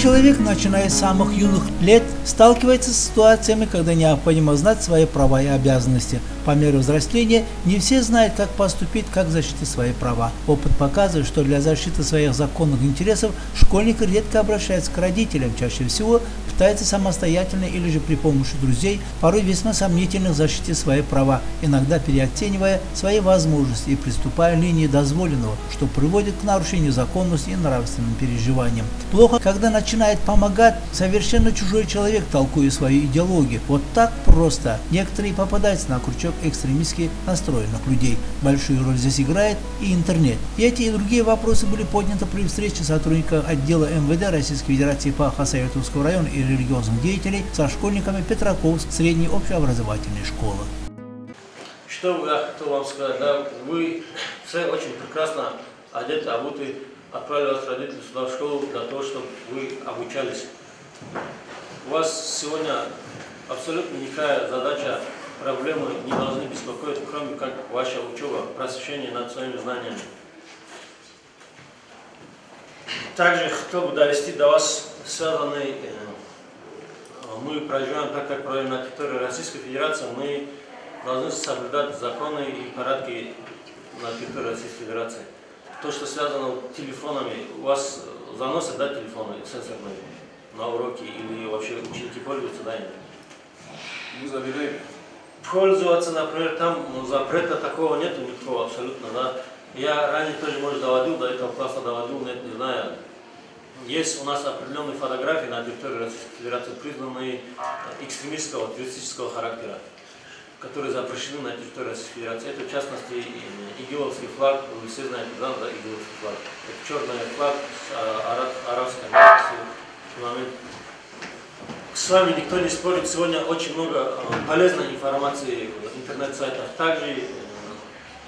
Человек, начиная с самых юных лет, сталкивается с ситуациями, когда необходимо знать свои права и обязанности. По мере взросления не все знают, как поступить, как защитить свои права. Опыт показывает, что для защиты своих законных интересов школьник редко обращается к родителям, чаще всего пытается самостоятельно или же при помощи друзей, порой весьма сомнительных защитить свои права, иногда переоценивая свои возможности и приступая к линии дозволенного, что приводит к нарушению законности и нравственным переживаниям. Плохо, когда начинает помогать совершенно чужой человек, толкуя свою идеологию. Вот так просто. Некоторые попадаются на крючок экстремистски настроенных людей. Большую роль здесь играет и интернет. И эти и другие вопросы были подняты при встрече сотрудника отдела МВД Российской Федерации по Хасаевского района и религиозных деятелей со школьниками Петраковск средней общеобразовательной школы. Что я хотел вам сказать, да, вы все очень прекрасно одеты, обуты, отправили вас родители сюда в школу для того, чтобы вы обучались. У вас сегодня абсолютно никакая задача, проблемы не должны беспокоить, кроме как ваша учеба, просвещение над своими знаниями. Также хотел бы довести до вас связанный, э, мы проживаем так, как проживаем на территории Российской Федерации, мы должны соблюдать законы и порядки на территории Российской Федерации. То, что связано с телефонами, у вас заносят, да, телефоны сенсорные на уроки или вообще ученики пользуются, да, Мы заверяем. Пользоваться, например, там ну, запрета такого нету никакого абсолютно, да. Я ранее тоже, может, доводил, до этого класса доводил, нет, не знаю. Есть у нас определенные фотографии на территории Российской Федерации, признанные экстремистского, террористического характера которые запрещены на территории Российской Федерации. Это, в частности, игиловский флаг, вы все знаете, да, да игиловский флаг. Это черный флаг с а, арабской момент. С вами никто не спорит, сегодня очень много полезной информации в интернет-сайтах. Также, э,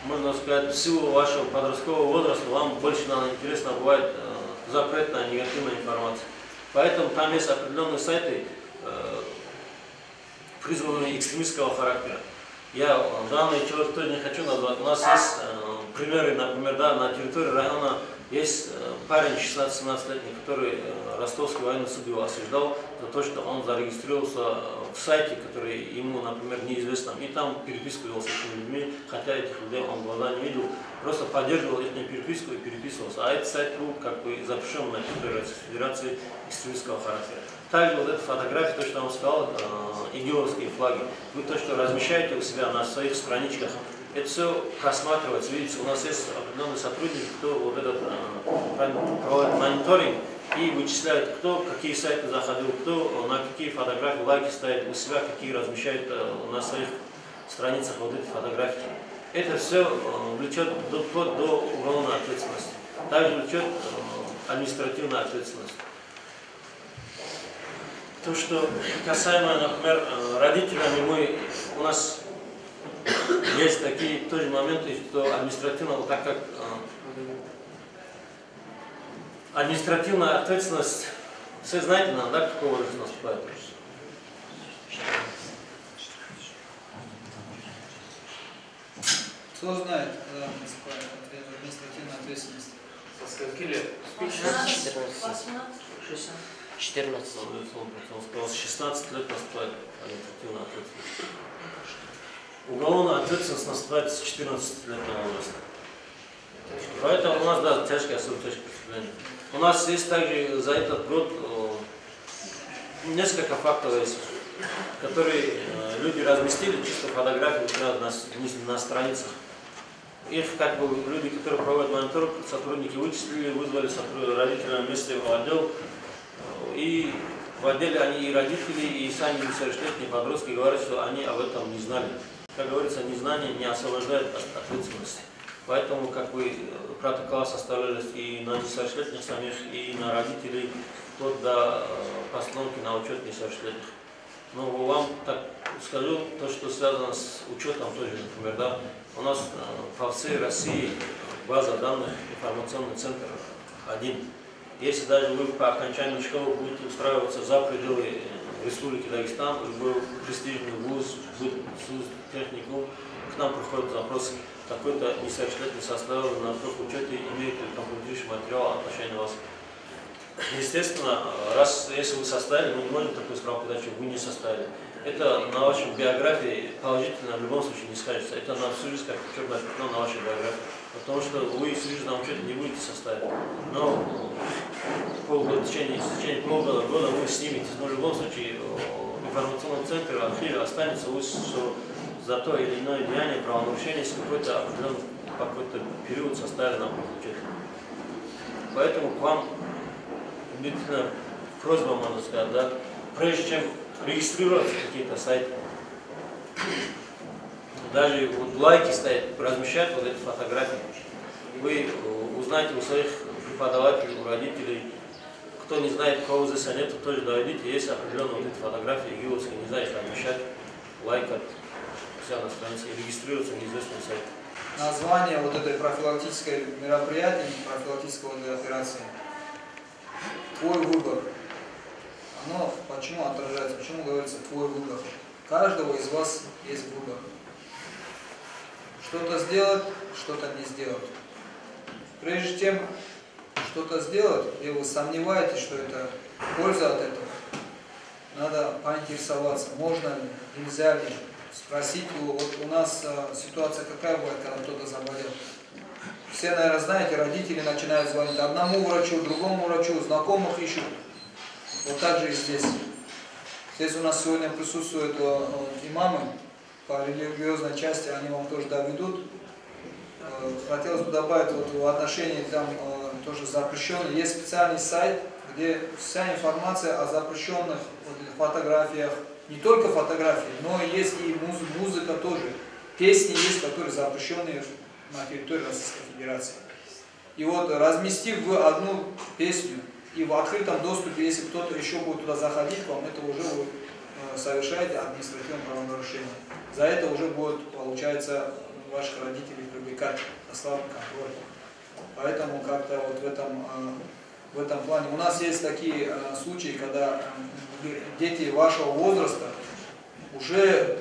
можно сказать, в силу вашего подросткового возраста вам больше, наверное, интересно бывает э, запретная негативная информация. Поэтому там есть определенные сайты, э, призванные экстремистского характера. Я человек тоже не хочу назвать. У нас есть э, примеры, например, да, на территории района есть э, парень 16-17-летний, который Ростовский военный суд его осуждал за то, что он зарегистрировался э, в сайте, который ему, например, неизвестном, и там переписку вел с этими людьми, хотя этих людей он глаза не видел, просто поддерживал их переписку и переписывался. А этот сайт был как бы запрещен на территории Российской Федерации экстремистского характера. Также вот эта фотография, то, что вам сказал, э, игиловские флаги, вы то, что размещаете у себя на своих страничках, это все просматривается. Видите, у нас есть определенный сотрудник, кто вот этот э, проводит мониторинг и вычисляет, кто какие сайты заходил, кто на какие фотографии лайки ставит у себя, какие размещает э, на своих страницах вот эти фотографии. Это все э, влечет до, вплоть до уголовной ответственности. Также влечет административную ответственность. То, что касаемо, например, родителями, мы, у нас есть такие тоже моменты, что административно, вот так как э, административная ответственность, все знаете, нам, да, какого возраста наступает? Кто знает, когда наступает административная ответственность? Со скольки лет? 14. 14. Он сказал, с 16 лет наступает административная ответственность. Уголовная ответственность наступает с 14-летнего возраста. Поэтому у нас, да, тяжкие особо тяжкие преступления. У нас есть также за этот год несколько фактов которые э, люди разместили чисто фотографии на, на, страницах. Их как бы люди, которые проводят мониторинг, сотрудники вычислили, вызвали родителей на месте в отдел. И в отделе они и родители, и сами несовершеннолетние подростки говорят, что они об этом не знали как говорится, незнание не освобождает от ответственности. Поэтому как бы протоколы составлялись и на несовершеннолетних самих, и на родителей, вплоть до э, постановки на учет несовершеннолетних. Но вам так скажу, то, что связано с учетом тоже, например, да, у нас э, по всей России база данных, информационный центр один. Если даже вы по окончанию школы будете устраиваться за пределы Республики Дагестан, любой престижный вуз, СУЗ, технику, к нам приходят запросы, такой-то несовершеннолетний состав на профучете имеет ли компрометирующий материал отношения вас. Естественно, раз если вы составили, мы не можем такую справку дать, что вы не составили. Это на вашей биографии положительно в любом случае не скажется. Это на всю жизнь как черное пятно на вашей биографии. Потому что вы всю жизнь на учете не будете составить. Но полгода, в течение, в течение полгода года вы сниметесь. Но в любом случае в информационном центре архиве останется вы, что за то или иное деяние правонарушения с какой-то определенный какой-то период составили на учете. Поэтому к вам действительно просьба, можно сказать, да, прежде чем регистрироваться какие-то сайты, даже вот лайки ставить, размещать вот эти фотографии, вы узнаете у своих преподавателей, у родителей, кто не знает, кого здесь нет, тоже доведите, есть определенные вот эти фотографии гиговские, не знаю, размещать, лайкать, вся на странице, и регистрироваться на неизвестном сайте. Название вот этой профилактической мероприятия, профилактической операции твой выбор. Оно почему отражается, почему говорится твой выбор? Каждого из вас есть выбор. Что-то сделать, что-то не сделать. Прежде чем что-то сделать, и вы сомневаетесь, что это польза от этого, надо поинтересоваться, можно ли, нельзя ли, спросить его. Вот у нас а, ситуация какая бывает, когда кто-то заболел. Все, наверное, знаете, родители начинают звонить одному врачу, другому врачу, знакомых ищут. Вот так же и здесь. Здесь у нас сегодня присутствуют э, имамы по религиозной части, они вам тоже доведут. Э, хотелось бы добавить вот в отношении там э, тоже запрещенный. Есть специальный сайт, где вся информация о запрещенных фотографиях, не только фотографии, но есть и музыка тоже. Песни есть, которые запрещенные на территории Российской Федерации. И вот разместив в одну песню и в открытом доступе, если кто-то еще будет туда заходить к вам, это уже вы э, совершаете административное правонарушение. За это уже будет, получается, ваших родителей привлекать славный контроль. Поэтому как-то вот в этом, э, в этом плане. У нас есть такие э, случаи, когда дети вашего возраста уже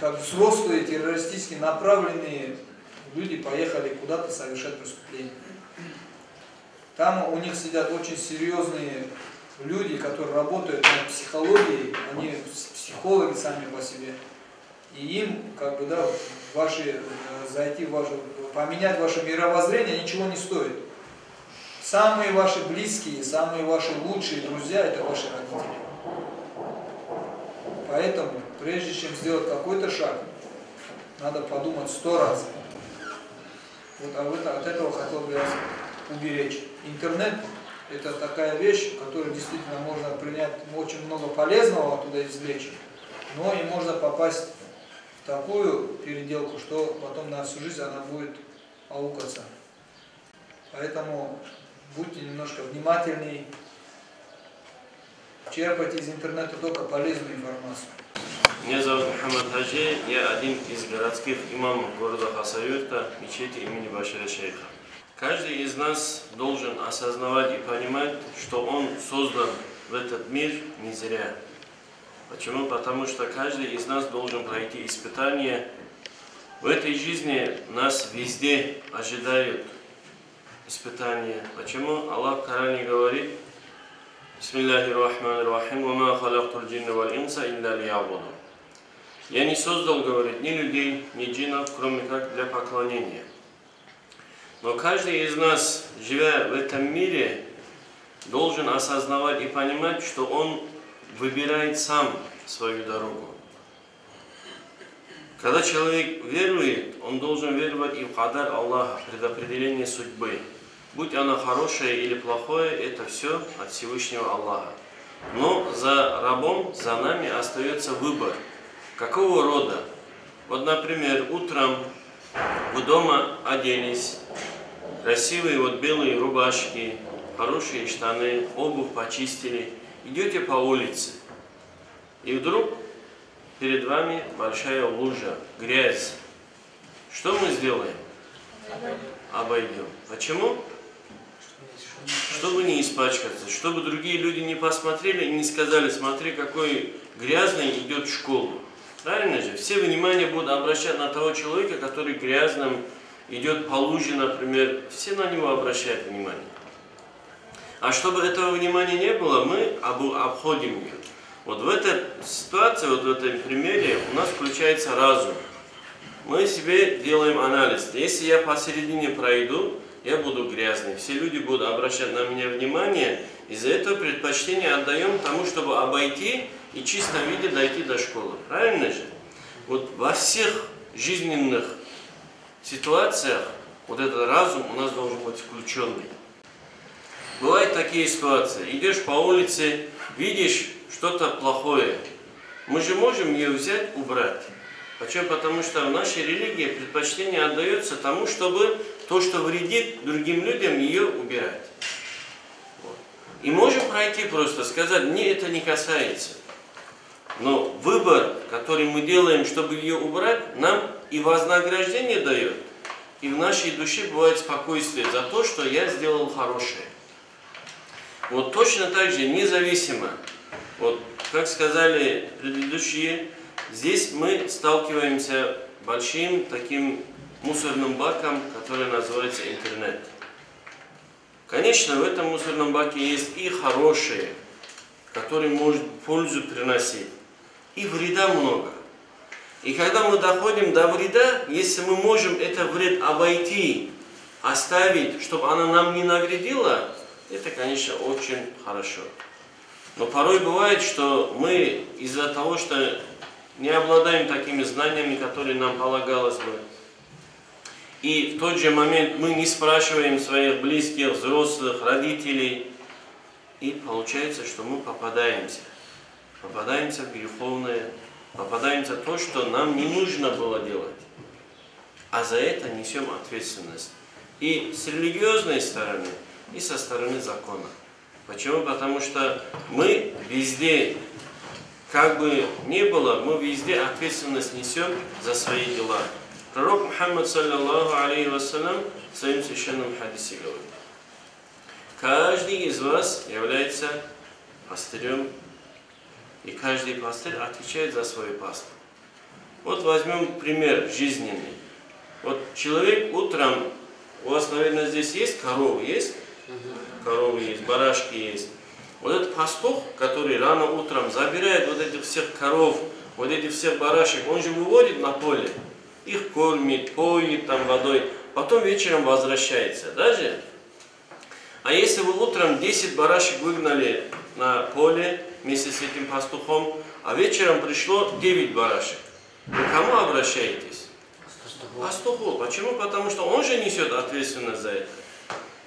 как взрослые террористически направленные люди поехали куда-то совершать преступление. Там у них сидят очень серьезные люди, которые работают над психологией, они психологи сами по себе. И им, как бы, да, ваши, э, зайти в вашу, поменять ваше мировоззрение ничего не стоит. Самые ваши близкие, самые ваши лучшие друзья – это ваши родители. Поэтому, прежде чем сделать какой-то шаг, надо подумать сто раз. Вот а вот от этого хотел бы я уберечь. Интернет – это такая вещь, которую действительно можно принять очень много полезного оттуда извлечь, но и можно попасть в такую переделку, что потом на всю жизнь она будет аукаться. Поэтому будьте немножко внимательней, черпайте из интернета только полезную информацию. Меня зовут Мухаммад Хаджи, я один из городских имамов города Хасавюрта, мечети имени Башира Шейха. Каждый из нас должен осознавать и понимать, что он создан в этот мир не зря. Почему? Потому что каждый из нас должен пройти испытание. В этой жизни нас везде ожидают испытания. Почему? Аллах в Коране говорит, Бисмиллахи рахмани рахим, «Вама халактул джинна вал инса илля лиябуду». Я не создал, говорит, ни людей, ни джинов, кроме как для поклонения. Но каждый из нас, живя в этом мире, должен осознавать и понимать, что он выбирает сам свою дорогу. Когда человек верует, он должен веровать и в кадар Аллаха, предопределение судьбы. Будь она хорошее или плохое, это все от Всевышнего Аллаха. Но за рабом, за нами остается выбор – Какого рода? Вот, например, утром вы дома оделись, красивые вот белые рубашки, хорошие штаны, обувь почистили, идете по улице, и вдруг перед вами большая лужа, грязь. Что мы сделаем? Обойдем. Почему? Чтобы не испачкаться, чтобы другие люди не посмотрели и не сказали, смотри, какой грязный идет в школу. Правильно же? Все внимание будут обращать на того человека, который грязным идет по луже, например. Все на него обращают внимание. А чтобы этого внимания не было, мы обходим ее. Вот в этой ситуации, вот в этом примере у нас включается разум. Мы себе делаем анализ. Если я посередине пройду, я буду грязный. Все люди будут обращать на меня внимание. Из-за этого предпочтение отдаем тому, чтобы обойти и в чистом виде дойти до школы. Правильно же? Вот во всех жизненных ситуациях вот этот разум у нас должен быть включенный. Бывают такие ситуации. Идешь по улице, видишь что-то плохое. Мы же можем ее взять, убрать. Почему? Потому что в нашей религии предпочтение отдается тому, чтобы то, что вредит другим людям, ее убирать. Вот. И можем пройти просто, сказать, мне это не касается. Но выбор, который мы делаем, чтобы ее убрать, нам и вознаграждение дает, и в нашей душе бывает спокойствие за то, что я сделал хорошее. Вот точно так же, независимо, вот как сказали предыдущие, здесь мы сталкиваемся большим таким мусорным баком, который называется интернет. Конечно, в этом мусорном баке есть и хорошие, которые может пользу приносить, и вреда много. И когда мы доходим до вреда, если мы можем это вред обойти, оставить, чтобы она нам не навредила, это, конечно, очень хорошо. Но порой бывает, что мы из-за того, что не обладаем такими знаниями, которые нам полагалось бы, и в тот же момент мы не спрашиваем своих близких, взрослых, родителей, и получается, что мы попадаемся. Попадаемся в греховное, попадаемся в то, что нам не нужно было делать. А за это несем ответственность. И с религиозной стороны, и со стороны закона. Почему? Потому что мы везде, как бы ни было, мы везде ответственность несем за свои дела. Пророк Мухаммад, саллиллаху алейхи вассалям, в своем священном хадисе говорит, каждый из вас является пастырем, и каждый пастырь отвечает за свой паству. Вот возьмем пример жизненный. Вот человек утром, у вас, наверное, здесь есть коровы, есть? Коровы есть, барашки есть. Вот этот пастух, который рано утром забирает вот этих всех коров, вот этих всех барашек, он же выводит на поле, их кормит, поет там водой, потом вечером возвращается, даже. А если вы утром 10 барашек выгнали на поле вместе с этим пастухом, а вечером пришло 9 барашек, вы кому обращаетесь? Пастуху. Почему? Потому что он же несет ответственность за это.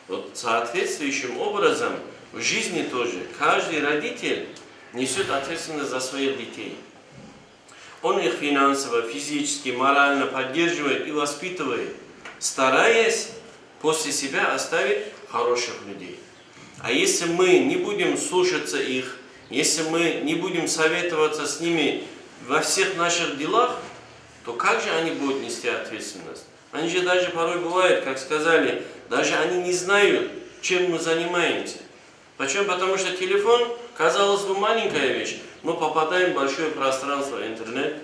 Вот соответствующим образом в жизни тоже каждый родитель несет ответственность за своих детей. Он их финансово, физически, морально поддерживает и воспитывает, стараясь после себя оставить хороших людей. А если мы не будем слушаться их, если мы не будем советоваться с ними во всех наших делах, то как же они будут нести ответственность? Они же даже порой бывают, как сказали, даже они не знают, чем мы занимаемся. Почему? Потому что телефон, казалось бы, маленькая вещь, но попадаем в большое пространство интернет.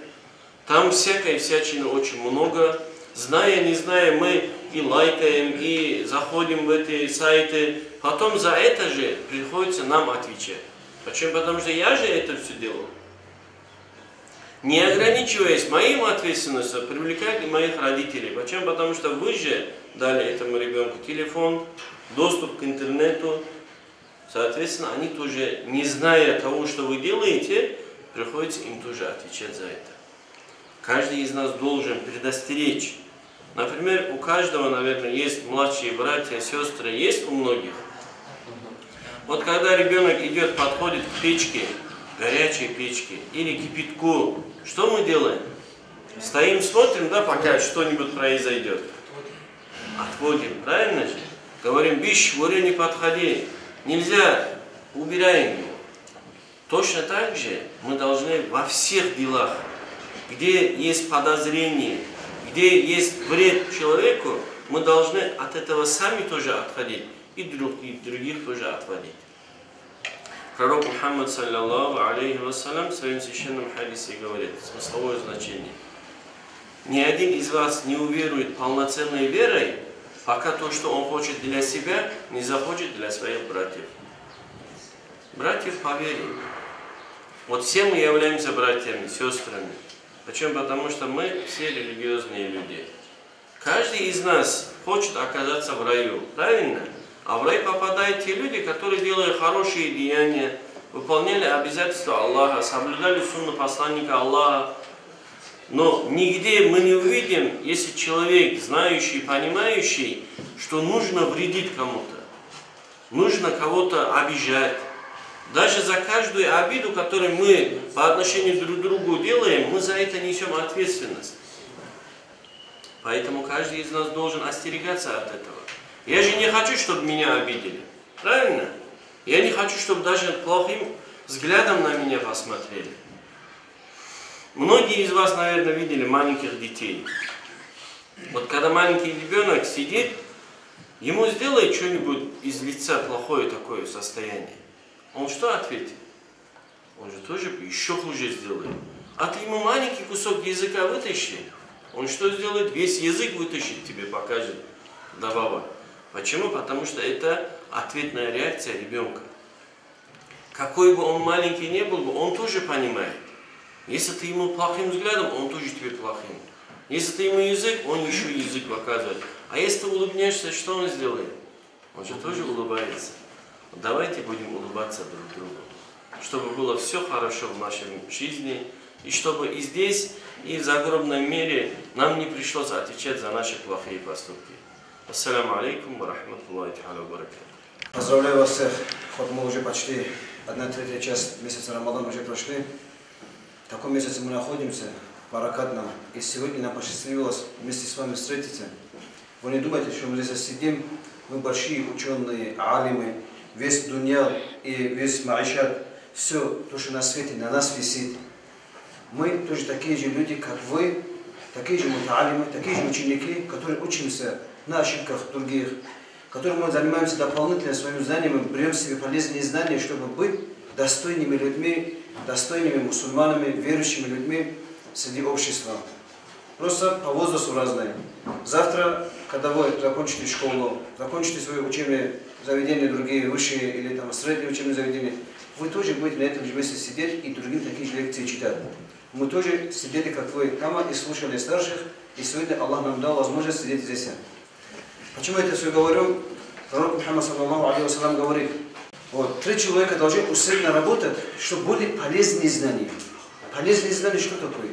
Там всякой всячины очень много. Зная, не зная, мы и лайкаем, и заходим в эти сайты. Потом за это же приходится нам отвечать. Почему? Потому что я же это все делал. Не ограничиваясь моим ответственностью, привлекать и моих родителей. Почему? Потому что вы же дали этому ребенку телефон, доступ к интернету. Соответственно, они тоже, не зная того, что вы делаете, приходится им тоже отвечать за это. Каждый из нас должен предостеречь. Например, у каждого, наверное, есть младшие братья, сестры, есть у многих. Вот когда ребенок идет, подходит к печке, горячей печке или кипятку, что мы делаем? Стоим, смотрим, да, пока что-нибудь произойдет. Отводим, правильно же? Говорим, бищ, море не подходи. Нельзя, убираем его. Точно так же мы должны во всех делах, где есть подозрение, где есть вред человеку, мы должны от этого сами тоже отходить и других, других тоже отводить. Пророк Мухаммад, саллиллаху алейхи вассалям, в своем священном хадисе говорит, смысловое значение. Ни один из вас не уверует полноценной верой, пока то, что он хочет для себя, не захочет для своих братьев. Братьев по. Вот все мы являемся братьями, сестрами. Почему? Потому что мы все религиозные люди. Каждый из нас хочет оказаться в раю, правильно? А в рай попадают те люди, которые делают хорошие деяния, выполняли обязательства Аллаха, соблюдали сунну посланника Аллаха. Но нигде мы не увидим, если человек, знающий, понимающий, что нужно вредить кому-то, нужно кого-то обижать. Даже за каждую обиду, которую мы по отношению друг к другу делаем, мы за это несем ответственность. Поэтому каждый из нас должен остерегаться от этого. Я же не хочу, чтобы меня обидели. Правильно? Я не хочу, чтобы даже плохим взглядом на меня посмотрели. Многие из вас, наверное, видели маленьких детей. Вот когда маленький ребенок сидит, ему сделает что-нибудь из лица плохое такое состояние. Он что ответит? Он же тоже еще хуже сделает. А ты ему маленький кусок языка вытащи, он что сделает? Весь язык вытащит тебе, покажет добава. Почему? Потому что это ответная реакция ребенка. Какой бы он маленький не был бы, он тоже понимает. Если ты ему плохим взглядом, он тоже тебе плохим. Если ты ему язык, он еще язык показывает. А если ты улыбнешься, что он сделает? Он же тоже улыбается. Давайте будем улыбаться друг другу, чтобы было все хорошо в нашей жизни, и чтобы и здесь, и в загробном мире нам не пришлось отвечать за наши плохие поступки. Ассаламу алейкум ва рахматуллахи ва Поздравляю вас всех. Вот мы уже почти одна третья часть месяца Рамадан уже прошли. В таком месяце мы находимся, баракатно. И сегодня нам посчастливилось вместе с вами встретиться. Вы не думайте, что мы здесь сидим, мы большие ученые, алимы, весь дунья и весь маишат, все то, что на свете на нас висит. Мы тоже такие же люди, как вы, такие же муталимы, такие же ученики, которые учимся на ошибках других, которым мы занимаемся дополнительно своим знанием и берем себе полезные знания, чтобы быть достойными людьми, достойными мусульманами, верующими людьми среди общества. Просто по возрасту разные. Завтра, когда вы закончите школу, закончите свое учебное заведение, другие высшие или там средние учебные заведения, вы тоже будете на этом же месте сидеть и другим такие же лекции читать. Мы тоже сидели, как вы, там и слушали старших, и сегодня Аллах нам дал возможность сидеть здесь. Почему я это все говорю? Пророк Мухаммад саллаллаху алейхи говорит, вот, три человека должны усердно работать, чтобы были полезные знания. Полезные знания что такое?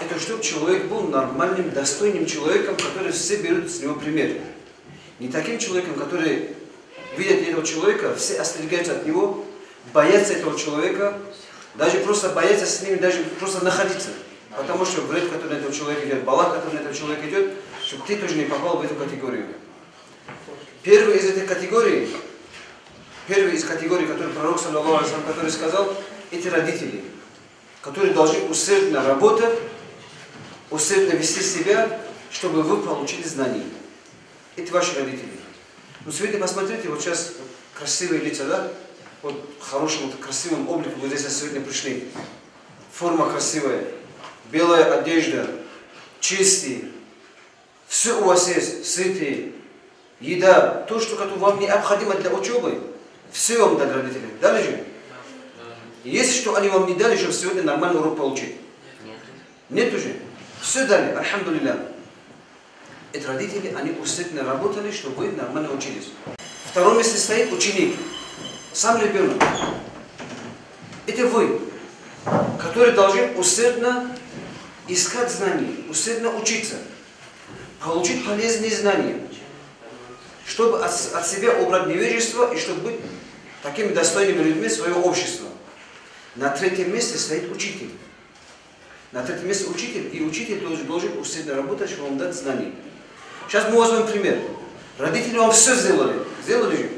Это чтобы человек был нормальным, достойным человеком, который все берут с него пример. Не таким человеком, который видят этого человека, все остерегаются от него, боятся этого человека, даже просто боятся с ними, даже просто находиться. Потому что вред, который на этого человека идет, балак, который на этого человека идет, чтобы ты тоже не попал в эту категорию. Первый из этих категорий, первый из категорий, который пророк, саллаллаху который сказал, эти родители, которые должны усердно работать, усердно вести себя, чтобы вы получили знания. Это ваши родители. Ну, сегодня посмотрите, вот сейчас красивые лица, да? Вот хорошим, красивым обликом вы здесь сегодня пришли. Форма красивая, белая одежда, чистые, все у вас есть, сытые, еда, то, что вам необходимо для учебы, все вам дали родители. Дали же? Есть что они вам не дали, чтобы сегодня нормальный урок получить? Нет уже. Все дали, альхамдулилля. Это родители, они усердно работали, чтобы вы нормально учились. Втором месте стоит ученик, сам ребенок. Это вы, которые должны усердно искать знания, усердно учиться получить полезные знания, чтобы от, от себя убрать невежество и чтобы быть такими достойными людьми своего общества. На третьем месте стоит учитель. На третьем месте учитель, и учитель должен, должен усердно работать, чтобы вам дать знания. Сейчас мы возьмем пример. Родители вам все сделали. Сделали же.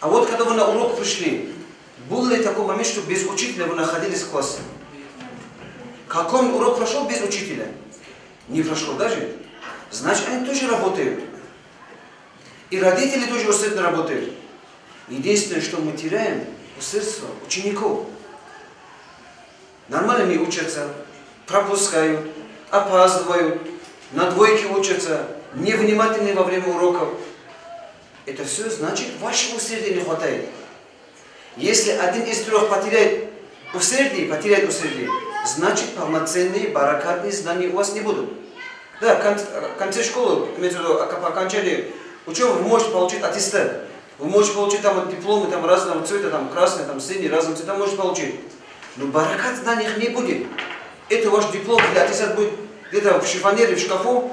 А вот когда вы на урок пришли, был ли такой момент, что без учителя вы находились в классе? Какой урок прошел без учителя? Не прошел даже значит они тоже работают. И родители тоже усердно работают. Единственное, что мы теряем, усердство учеников. Нормально не учатся, пропускают, опаздывают, на двойке учатся, невнимательны во время уроков. Это все значит, вашего усердия не хватает. Если один из трех потеряет усердие, потеряет усердие, значит полноценные баракатные знания у вас не будут. Да, в конце школы, имеется в виду, по окончании учебы вы можете получить аттестат. Вы можете получить там дипломы там, разного цвета, там красный, там синий, разного цвета можете получить. Но баракат знаний не будет. Это ваш диплом или аттестат будет где-то в шифонере, в шкафу,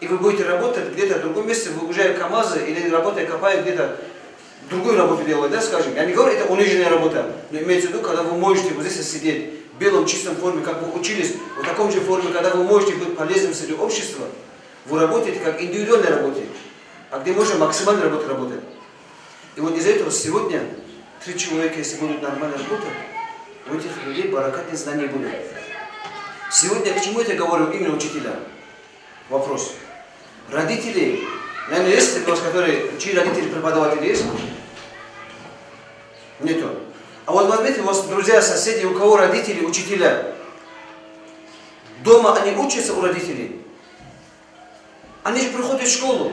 и вы будете работать где-то в другом месте, выгружая КАМАЗы или работая, копая где-то другую работу делать, да, скажем. Я не говорю, это униженная работа, но имеется в виду, когда вы можете вот здесь сидеть, в белом чистом форме, как вы учились, в таком же форме, когда вы можете быть полезным среди общества, вы работаете как индивидуально работаете, а где можно максимально работать, работать. И вот из-за этого сегодня три человека, если будут нормально работать, у этих людей баракатные знания будут. Сегодня к чему я говорю именно учителя? Вопрос. Родители, наверное, есть среди вас, которые, чьи родители преподаватели есть? Нету. А вот возьмите, у вас друзья, соседи, у кого родители, учителя. Дома они учатся у родителей. Они же приходят в школу.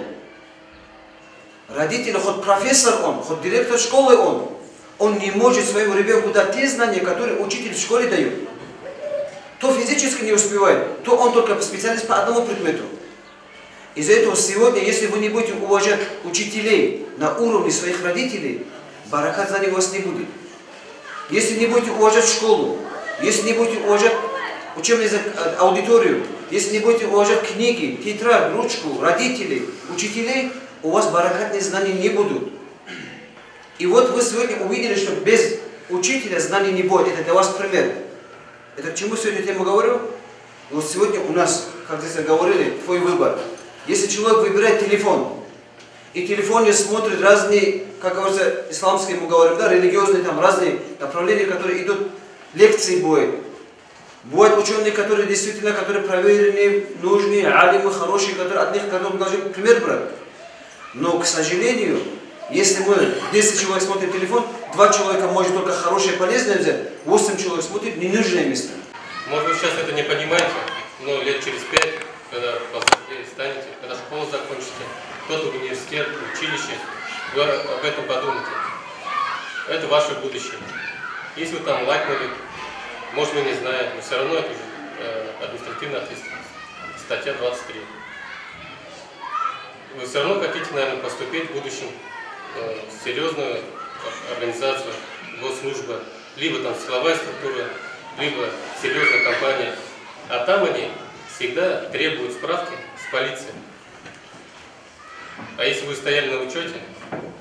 Родители, хоть профессор он, хоть директор школы он, он не может своему ребенку дать те знания, которые учитель в школе дает. То физически не успевает, то он только специалист по одному предмету. Из-за этого сегодня, если вы не будете уважать учителей на уровне своих родителей, баракат знаний у вас не будет. Если не будете уважать школу, если не будете уважать учебную э, аудиторию, если не будете уважать книги, тетрадь, ручку, родителей, учителей, у вас баракатные знания не будут. И вот вы сегодня увидели, что без учителя знаний не будет. Это для вас пример. Это к чему сегодня тему говорю? Вот сегодня у нас, как здесь говорили, твой выбор. Если человек выбирает телефон, и телефоне смотрит разные, как говорится, исламские, мы говорим, да, религиозные там разные направления, которые идут, лекции будет. Бывают ученые, которые действительно, которые проверенные, нужные, алимы, хорошие, которые, от них, которые должны пример брать. Но, к сожалению, если мы 10 человек смотрим телефон, два человека может только хорошее полезное взять, 8 человек смотрит ненужное место. Может быть, сейчас это не понимаете, но лет через пять, когда повзрослее станете, когда школу закончите, кто-то в университет, училище, вы об этом подумайте. Это ваше будущее. Если вы там лайкнули, может вы не знаете, но все равно это уже э, административная ответственность. Статья 23 вы все равно хотите, наверное, поступить в будущем э, в серьезную организацию, госслужба, либо там силовая структура, либо серьезная компания. А там они всегда требуют справки с полицией. А если вы стояли на учете,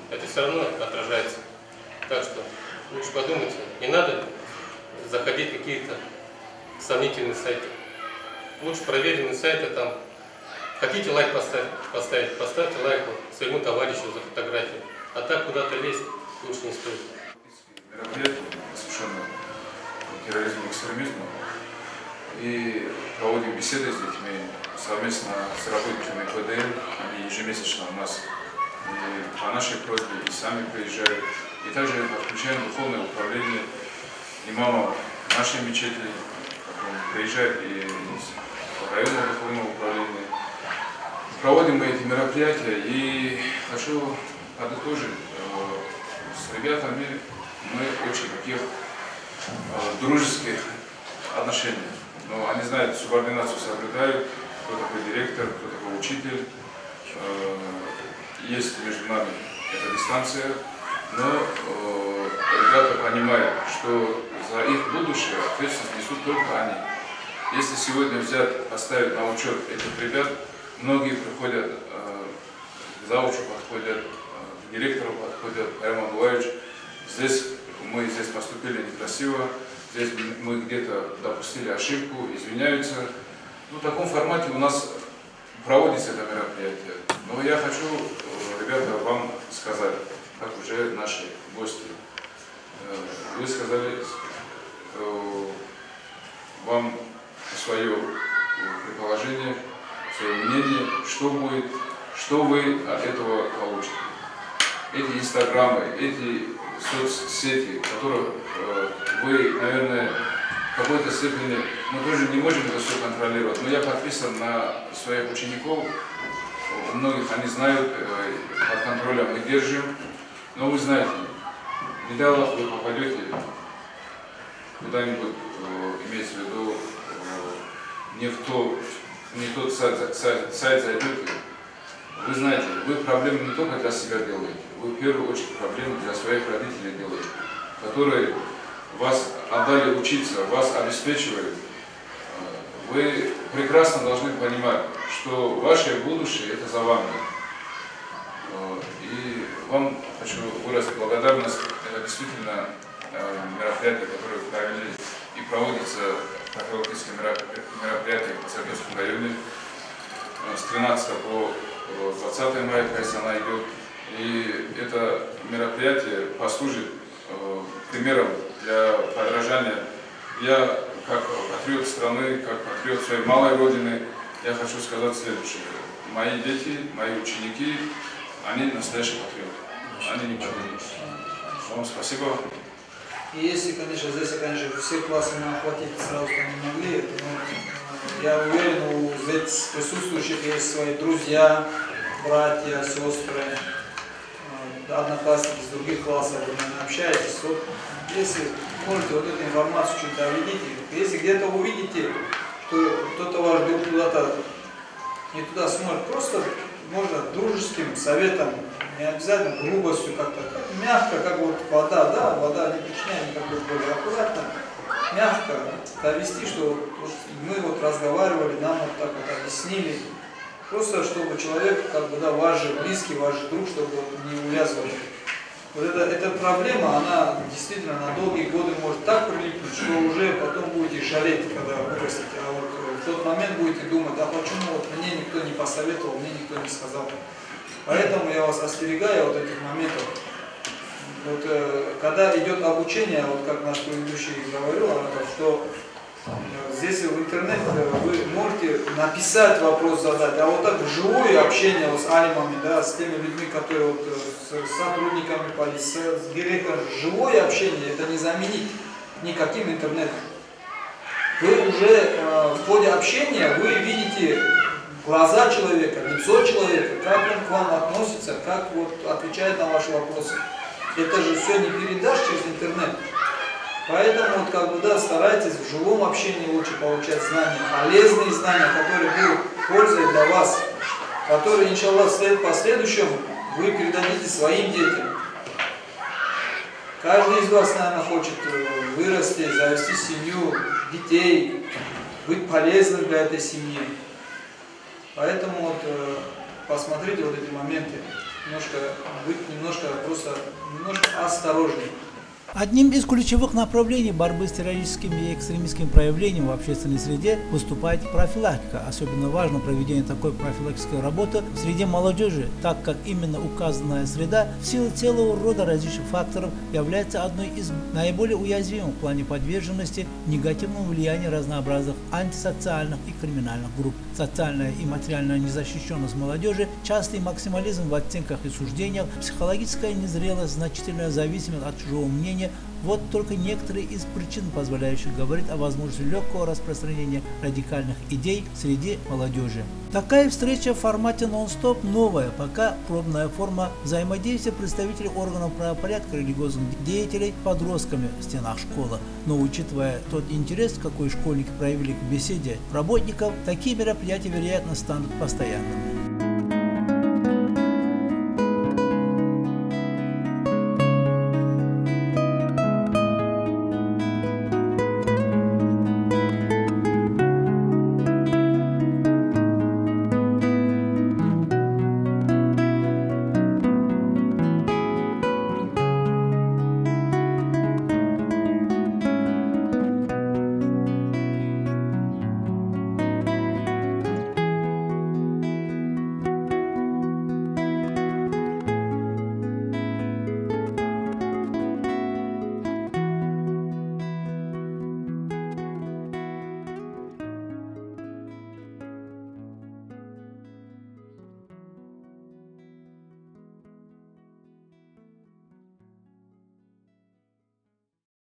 это все равно отражается. Так что лучше подумайте, не надо заходить в какие-то сомнительные сайты. Лучше проверенные сайты там Хотите лайк поставить, поставьте лайк своему товарищу за фотографию. А так куда-то лезть лучше не стоит. Мероприятие, посвященное терроризму и экстремизму. И проводим беседы с детьми совместно с работниками ПДР. Они ежемесячно у нас и по нашей просьбе и сами приезжают. И также подключаем духовное управление имамов нашей мечети. Приезжает и из районного духовного управления проводим мы эти мероприятия и хочу подытожить, э, с ребятами мы очень таких э, дружеских отношений. Но они знают, субординацию соблюдают, кто такой директор, кто такой учитель. Э, есть между нами эта дистанция, но ребята понимают, что за их будущее ответственность несут только они. Если сегодня взять, поставить на учет этих ребят, Многие приходят э, к заучу, подходят э, к директору, подходят, Роман Абдулаевич, здесь мы здесь поступили некрасиво, здесь мы где-то допустили ошибку, извиняются. Ну, в таком формате у нас проводится это мероприятие. Но я хочу, э, ребята, вам сказать, как уже наши гости. Вы сказали вам свое предположение, свое мнение, что будет, что вы от этого получите. Эти инстаграмы, эти соцсети, которые э, вы, наверное, в какой-то степени, мы тоже не можем это все контролировать, но я подписан на своих учеников, у многих они знают, э, под контролем мы держим. Но вы знаете, не дай вы попадете куда-нибудь, э, имеется в виду, э, не в то, не тот сайт, сайт, сайт зайдете, вы знаете, вы проблемы не только для себя делаете, вы в первую очередь проблемы для своих родителей делаете, которые вас отдали учиться, вас обеспечивают. Вы прекрасно должны понимать, что ваше будущее это за вами. И вам хочу выразить благодарность. Это действительно э, мероприятие, которое провели и проводится профилактическое мероприятие в Церковском районе э, с 13 по э, 20 мая, кажется, она идет. И это мероприятие послужит э, примером для подражания. Я, как патриот страны, как патриот своей малой родины, я хочу сказать следующее. Мои дети, мои ученики, они настоящие патриоты. Они не подумают. Вам спасибо. И если, конечно, здесь, конечно, все классы мы охватить сразу не могли, но я уверен, у здесь присутствующих есть свои друзья, братья, сестры, э, одноклассники из других классов, вы, наверное, общаетесь. Вот, если можете вот эту информацию чуть доведите, если где-то увидите, что кто-то ваш друг куда-то не туда смотрит, просто можно дружеским советом, не обязательно грубостью как-то, как мягко, как вот вода, да, вода не причиняет никакой боли, аккуратно, мягко довести, что вот, мы вот разговаривали, нам вот так вот объяснили, просто чтобы человек, как бы, да, ваш же близкий, ваш же друг, чтобы вот не увязывал. Вот эта, эта проблема, она действительно на долгие годы может так прилипнуть, что уже потом будете жалеть, когда вырастете, а вот в тот момент будете думать, а почему вот мне никто не посоветовал, мне никто не сказал. Поэтому я вас остерегаю от этих моментов. Вот э, когда идет обучение, вот как наш предыдущий говорил, что э, здесь в интернете вы можете написать вопрос задать, а вот так вживую общение вот с алимами, да, с теми людьми, которые вот, э, с сотрудниками полиции, с директором, живое общение это не заменить никаким интернетом. Уже э, в ходе общения вы видите глаза человека, лицо человека, как он к вам относится, как вот отвечает на ваши вопросы. Это же все не передашь через интернет. Поэтому вот как бы да, старайтесь в живом общении лучше получать знания, полезные знания, которые будут пользой для вас, которые, иншаллах, в последующем вы передадите своим детям. Каждый из вас, наверное, хочет э, вырасти, завести семью, детей, быть полезным для этой семьи. Поэтому вот э, посмотрите вот эти моменты, немножко быть немножко просто немножко осторожнее. Одним из ключевых направлений борьбы с террористическими и экстремистскими проявлениями в общественной среде выступает профилактика. Особенно важно проведение такой профилактической работы в среде молодежи, так как именно указанная среда в силу целого рода различных факторов является одной из наиболее уязвимых в плане подверженности негативному влиянию разнообразных антисоциальных и криминальных групп. Социальная и материальная незащищенность молодежи, частый максимализм в оценках и суждениях, психологическая незрелость, значительная зависимость от чужого мнения вот только некоторые из причин, позволяющих говорить о возможности легкого распространения радикальных идей среди молодежи. Такая встреча в формате нон-стоп новая, пока пробная форма взаимодействия представителей органов правопорядка религиозных деятелей подростками в стенах школы. Но учитывая тот интерес, какой школьники проявили к беседе работников, такие мероприятия, вероятно, станут постоянными.